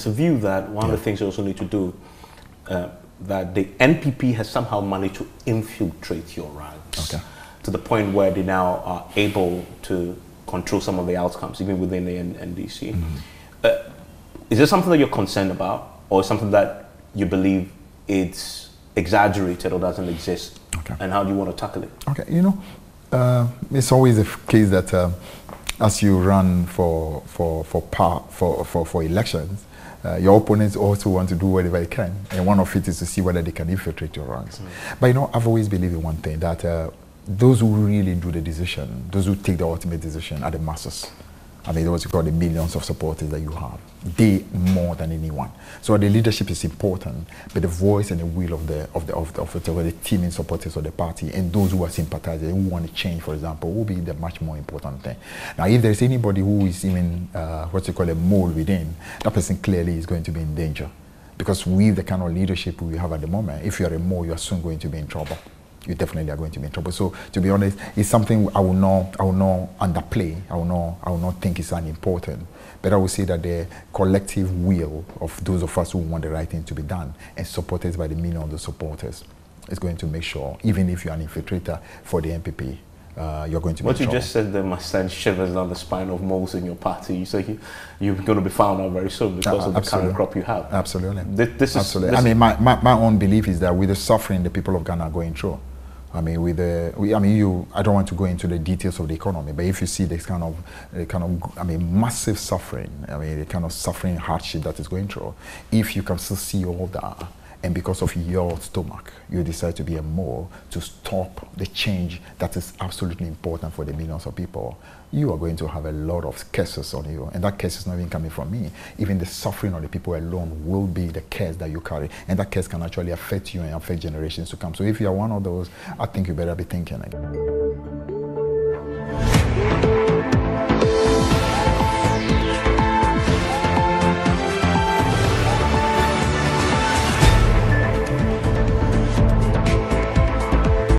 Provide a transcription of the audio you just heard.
It's a view that one of the things you also need to do, uh, that the NPP has somehow managed to infiltrate your ranks Okay. to the point where they now are able to control some of the outcomes, even within the N- NDC. Uh, is this something that you're concerned about, or something that you believe it's exaggerated or doesn't exist? Okay. And how do you want to tackle it? Okay, you know, uh, it's always a case that um, as you run for for for power, for, for for elections, uh, your opponents also want to do whatever they can, and one of it is to see whether they can infiltrate your ranks. But you know, I've always believed in one thing that uh, those who really do the decision, those who take the ultimate decision, are the masses. I mean, what you call the millions of supporters that you have. They more than anyone. So the leadership is important, but the voice and the will of the of the of the, of the, of the team and supporters of the party and those who are sympathizers who want to change, for example, will be the much more important thing. Now, if there is anybody who is even uh, what you call a mole within, that person clearly is going to be in danger, because with the kind of leadership we have at the moment, if you are a mole, you are soon going to be in trouble you definitely are going to be in trouble. So to be honest, it's something I will not I will not underplay. I will not I will not think it's unimportant. But I will say that the collective will of those of us who want the right thing to be done and supported by the million of the supporters is going to make sure, even if you're an infiltrator for the NPP, uh, you're going to be What you trouble. just said there must send shivers down the spine of moles in your party. You say you, you're going to be found out very soon because Uh, of the absolutely. current crop you have. Absolutely. Thi- This, is, Absolutely. this I mean, my, my, my own belief is that with the suffering the people of Ghana are going through, I mean, with the, we, I mean, you, I don't want to go into the details of the economy, but if you see this kind of, the kind of, I mean, massive suffering, I mean, the kind of suffering hardship that is going through, if you can still see all that, and because of your stomach, you decide to be a mole to stop the change that is absolutely important for the millions of people, you are going to have a lot of curses on you. And that curse is not even coming from me. Even the suffering of the people alone will be the curse that you carry. And that curse can actually affect you and affect generations to come. So if you are one of those, I think you better be thinking.